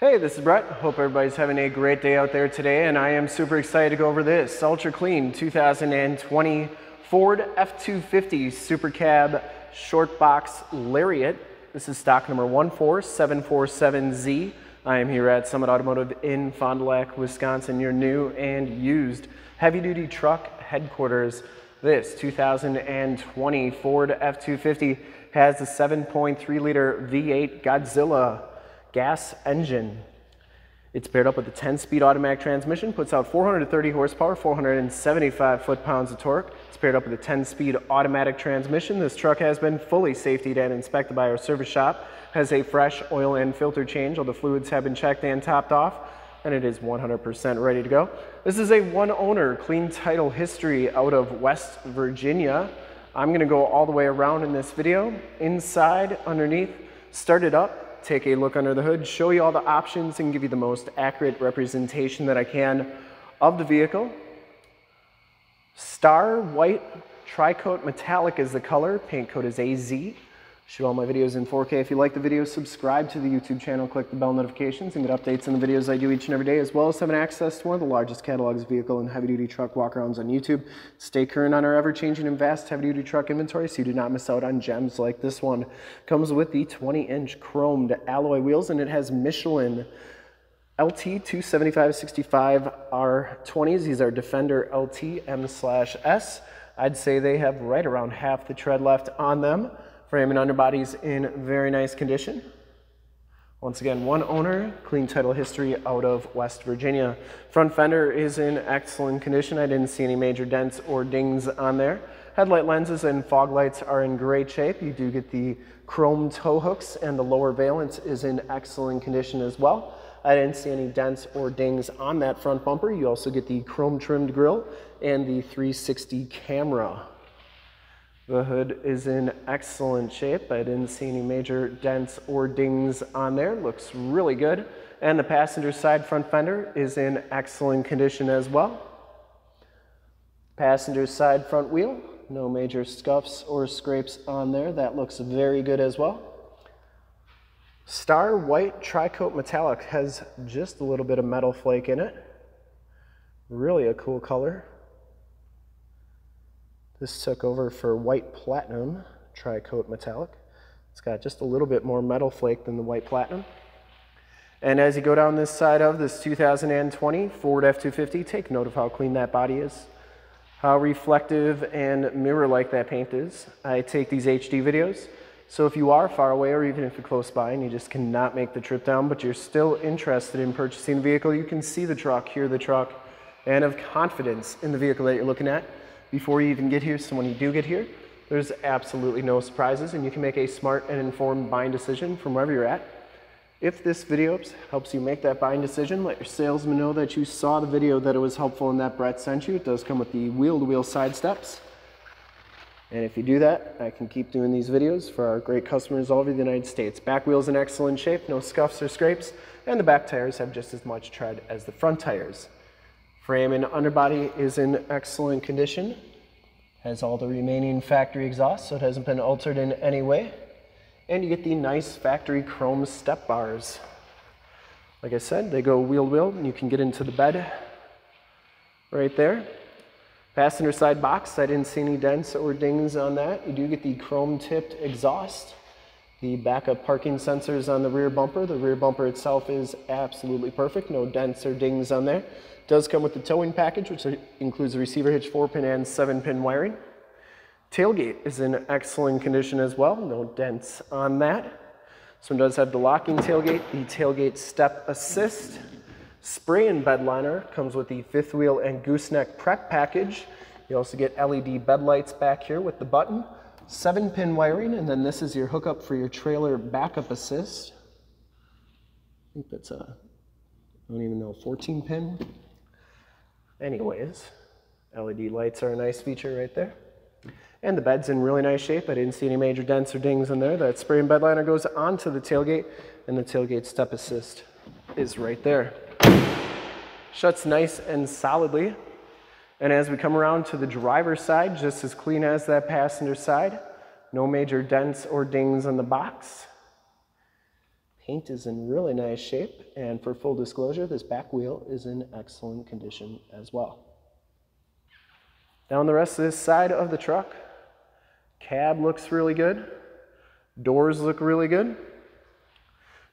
Hey, this is Brett. Hope everybody's having a great day out there today, and I am super excited to go over this Ultra Clean 2020 Ford F-250 Super Cab Short Box Lariat. This is stock number 14747Z. I am here at Summit Automotive in Fond du Lac, Wisconsin, your new and used heavy-duty truck headquarters. This 2020 Ford F-250 has a 7.3 liter V8 Godzilla gas engine. It's paired up with a 10-speed automatic transmission, puts out 430 horsepower, 475 foot-pounds of torque. It's paired up with a 10-speed automatic transmission. This truck has been fully safetied and inspected by our service shop, has a fresh oil and filter change. All the fluids have been checked and topped off, and it is 100% ready to go. This is a one-owner, clean title history out of West Virginia. I'm gonna go all the way around in this video, inside, underneath, start it up, take a look under the hood, show you all the options, and give you the most accurate representation that I can of the vehicle. Star White Tricoat Metallic is the color. Paint code is AZ. Shoot all my videos in 4K. If you like the video, subscribe to the YouTube channel, click the bell notifications, and get updates on the videos I do each and every day, as well as having access to one of the largest catalogs of vehicle and heavy-duty truck walkarounds on YouTube. Stay current on our ever-changing and vast heavy-duty truck inventory so you do not miss out on gems like this one. Comes with the 20-inch chromed alloy wheels, and it has Michelin LT 275-65 R20s. These are Defender LT M/S. I'd say they have right around half the tread left on them. Frame and underbody's in very nice condition. Once again, one owner, clean title history out of West Virginia. Front fender is in excellent condition. I didn't see any major dents or dings on there. Headlight lenses and fog lights are in great shape. You do get the chrome tow hooks and the lower valence is in excellent condition as well. I didn't see any dents or dings on that front bumper. You also get the chrome trimmed grille and the 360 camera. The hood is in excellent shape. I didn't see any major dents or dings on there. Looks really good. And the passenger side front fender is in excellent condition as well. Passenger side front wheel, no major scuffs or scrapes on there. That looks very good as well. Star White Tricoat Metallic has just a little bit of metal flake in it. Really a cool color. This took over for white platinum tricoat metallic. It's got just a little bit more metal flake than the white platinum. And as you go down this side of this 2020 Ford F-250, take note of how clean that body is, how reflective and mirror-like that paint is. I take these HD videos, so if you are far away or even if you're close by and you just cannot make the trip down, but you're still interested in purchasing the vehicle, you can see the truck, hear the truck, and have confidence in the vehicle that you're looking at before you even get here. So when you do get here, there's absolutely no surprises and you can make a smart and informed buying decision from wherever you're at. If this video helps you make that buying decision, let your salesman know that you saw the video that it was helpful and that Brett sent you. It does come with the wheel-to-wheel -wheel side steps. And if you do that, I can keep doing these videos for our great customers all over the United States. Back wheel's in excellent shape, no scuffs or scrapes, and the back tires have just as much tread as the front tires. Frame and underbody is in excellent condition. Has all the remaining factory exhaust, so it hasn't been altered in any way. And you get the nice factory chrome step bars. Like I said, they go wheel wheel, and you can get into the bed right there. Passenger side box, I didn't see any dents or dings on that. You do get the chrome tipped exhaust. The backup parking sensors on the rear bumper. The rear bumper itself is absolutely perfect. No dents or dings on there. Does come with the towing package, which includes a receiver hitch 4-pin and 7-pin wiring. Tailgate is in excellent condition as well. No dents on that. This one does have the locking tailgate, the tailgate step assist. Spray and bed liner comes with the fifth wheel and gooseneck prep package. You also get LED bed lights back here with the button seven pin wiring, and then this is your hookup for your trailer backup assist. I think that's a, I don't even know, 14 pin. Anyways, LED lights are a nice feature right there. And the bed's in really nice shape. I didn't see any major dents or dings in there. That spray and bed liner goes onto the tailgate, and the tailgate step assist is right there. Shuts nice and solidly. And as we come around to the driver's side, just as clean as that passenger side, no major dents or dings on the box. Paint is in really nice shape, and for full disclosure, this back wheel is in excellent condition as well. Down the rest of this side of the truck, cab looks really good, doors look really good.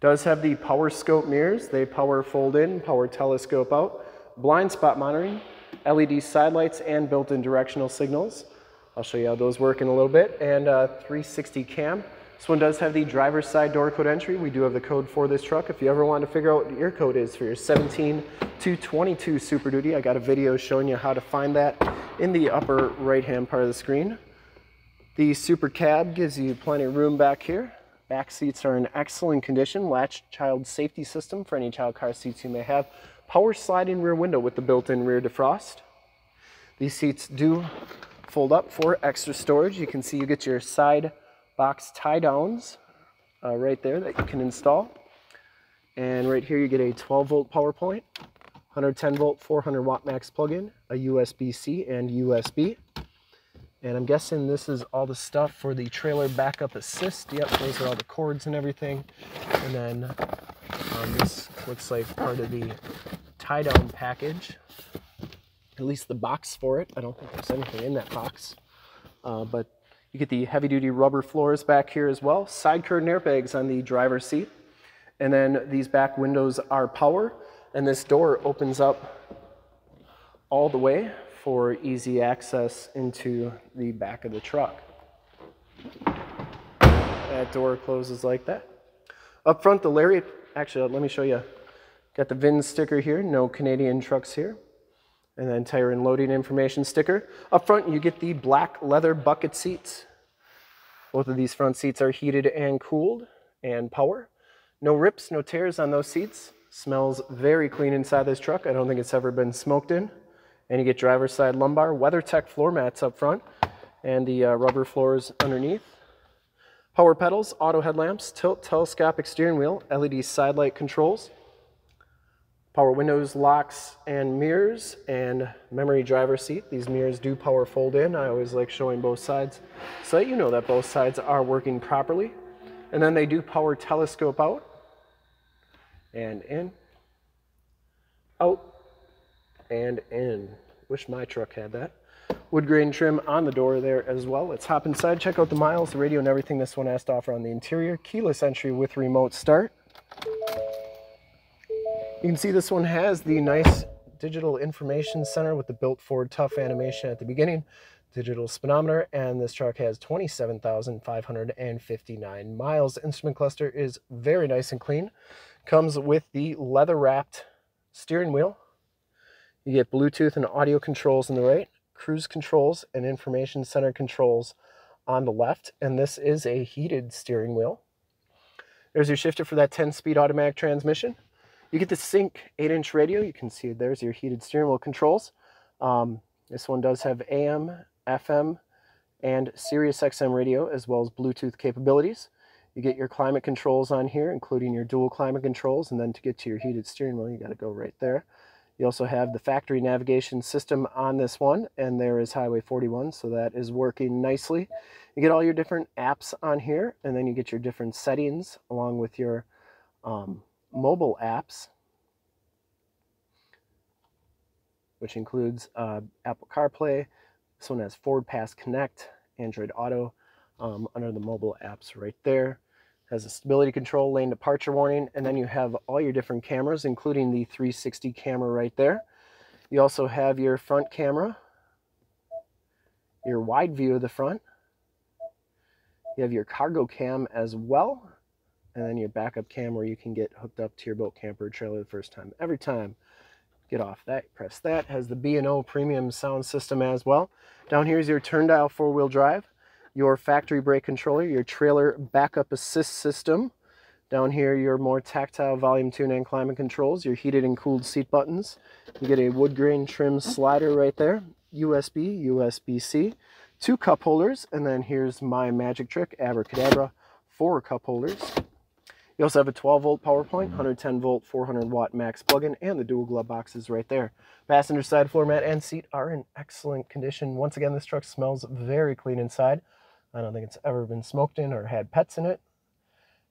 Does have the power scope mirrors, they power fold in, power telescope out, blind spot monitoring, LED side lights, and built-in directional signals. I'll show you how those work in a little bit, and uh, 360 cam. This one does have the driver's side door code entry. We do have the code for this truck. If you ever want to figure out what your code is for your 17 to 22 Super Duty, I got a video showing you how to find that in the upper right-hand part of the screen. The Super Cab gives you plenty of room back here. Back seats are in excellent condition. Latch child safety system for any child car seats you may have. Power sliding rear window with the built-in rear defrost. These seats do fold up for extra storage. You can see you get your side box tie downs uh, right there that you can install. And right here you get a 12 volt power point, 110 volt 400 watt max plug-in, a USB-C and USB. And I'm guessing this is all the stuff for the trailer backup assist. Yep, those are all the cords and everything. And then um, this looks like part of the tie down package. At least the box for it. I don't think there's anything in that box. Uh, but you get the heavy duty rubber floors back here as well. Side curtain airbags on the driver's seat. And then these back windows are power. And this door opens up all the way for easy access into the back of the truck. That door closes like that. Up front, the Lariat, actually, let me show you. Got the VIN sticker here, no Canadian trucks here and then tire and loading information sticker. Up front, you get the black leather bucket seats. Both of these front seats are heated and cooled and power. No rips, no tears on those seats. Smells very clean inside this truck. I don't think it's ever been smoked in. And you get driver's side lumbar, WeatherTech floor mats up front, and the uh, rubber floors underneath. Power pedals, auto headlamps, tilt telescopic steering wheel, LED side light controls, power windows, locks, and mirrors, and memory driver seat. These mirrors do power fold in. I always like showing both sides so that you know that both sides are working properly. And then they do power telescope out and in, out, and in. Wish my truck had that. Wood grain trim on the door there as well. Let's hop inside, check out the miles, the radio, and everything this one has to offer on the interior. Keyless entry with remote start. You can see this one has the nice digital information center with the built Ford Tough animation at the beginning, digital speedometer, and this truck has 27,559 miles. Instrument cluster is very nice and clean. Comes with the leather wrapped steering wheel. You get Bluetooth and audio controls on the right, cruise controls and information center controls on the left, and this is a heated steering wheel. There's your shifter for that 10-speed automatic transmission. You get the Sync 8-inch radio. You can see there's your heated steering wheel controls. Um, this one does have AM, FM, and Sirius XM radio, as well as Bluetooth capabilities. You get your climate controls on here, including your dual climate controls, and then to get to your heated steering wheel, you got to go right there. You also have the factory navigation system on this one, and there is Highway 41, so that is working nicely. You get all your different apps on here, and then you get your different settings along with your um, mobile apps, which includes uh, Apple CarPlay. This one has Ford Pass Connect, Android Auto um, under the mobile apps right there. Has a stability control, lane departure warning, and then you have all your different cameras, including the 360 camera right there. You also have your front camera, your wide view of the front. You have your cargo cam as well, and then your backup cam where you can get hooked up to your boat camper trailer the first time. Every time, get off that, press that. Has the B&O premium sound system as well. Down here is your turn dial four-wheel drive, your factory brake controller, your trailer backup assist system. Down here, your more tactile volume tune and climate controls, your heated and cooled seat buttons. You get a wood grain trim slider right there, USB, USB-C, two cup holders, and then here's my magic trick, abracadabra, four cup holders. You also have a 12 volt power point, mm-hmm. 110 volt, 400 watt max plug-in, and the dual glove boxes right there. Passenger side floor mat and seat are in excellent condition. Once again, this truck smells very clean inside. I don't think it's ever been smoked in or had pets in it.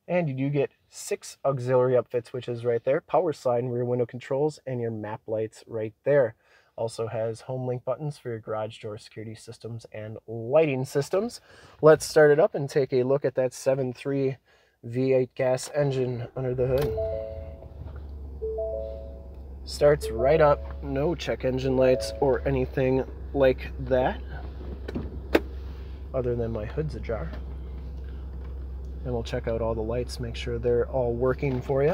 And you do get six auxiliary upfit switches right there, power slide and rear window controls, and your map lights right there. Also has home link buttons for your garage door security systems and lighting systems. Let's start it up and take a look at that 7.3 V8 gas engine under the hood. Starts right up, no check engine lights or anything like that, other than my hood's ajar. And we'll check out all the lights, make sure they're all working for you.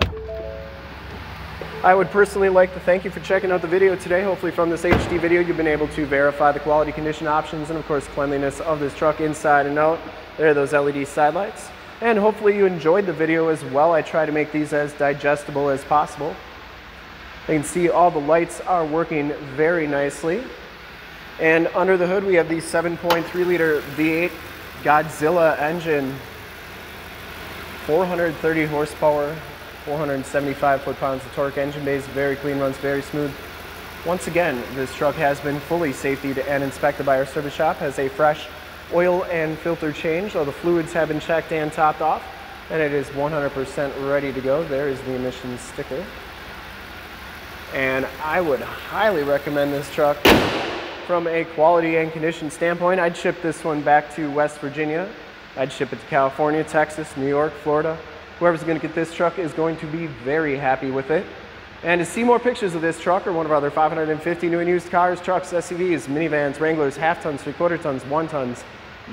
I would personally like to thank you for checking out the video today. Hopefully from this HD video you've been able to verify the quality condition options and of course cleanliness of this truck inside and out. There are those LED side lights. And hopefully you enjoyed the video as well. I try to make these as digestible as possible. You can see all the lights are working very nicely. And under the hood we have the 7.3 liter V8 Godzilla engine 430 horsepower, 475 foot-pounds of torque. Engine base very clean, runs very smooth. Once again, this truck has been fully safetied and inspected by our service shop, has a fresh oil and filter change. All the fluids have been checked and topped off, and it is 100% ready to go. There is the emissions sticker. And I would highly recommend this truck from a quality and condition standpoint. I'd ship this one back to West Virginia I'd ship it to California, Texas, New York, Florida. Whoever's going to get this truck is going to be very happy with it. And to see more pictures of this truck or one of our other 550 new and used cars, trucks, SUVs, minivans, Wranglers, half tons, three quarter tons, one tons,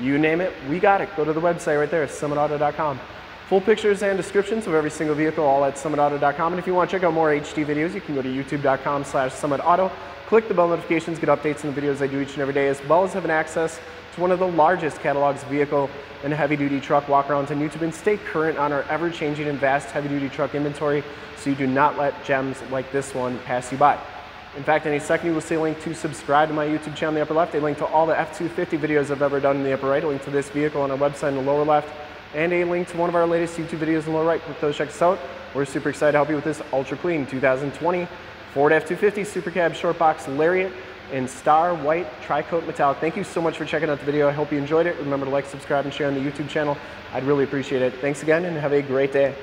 you name it, we got it. Go to the website right there, summitauto.com. Full pictures and descriptions of every single vehicle, all at summitauto.com. And if you want to check out more HD videos, you can go to youtube.com slash summitauto. Click the bell notifications, get updates on the videos I do each and every day, as well as have an access to one of the largest catalogs vehicle and heavy duty truck walkarounds on YouTube and stay current on our ever changing and vast heavy duty truck inventory so you do not let gems like this one pass you by. In fact, in a second you will see a link to subscribe to my YouTube channel in the upper left, a link to all the F-250 videos I've ever done in the upper right, a link to this vehicle on our website in the lower left, and a link to one of our latest YouTube videos in the lower right. Click those, check us out. We're super excited to help you with this ultra clean 2020 Ford F-250 Super Cab Short Box Lariat in Star White Tri-Coat Metallic. Thank you so much for checking out the video. I hope you enjoyed it. Remember to like, subscribe, and share on the YouTube channel. I'd really appreciate it. Thanks again, and have a great day.